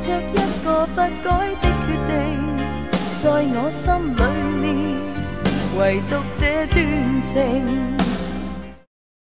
着一个不改的决定，在我心里面，唯独这段情。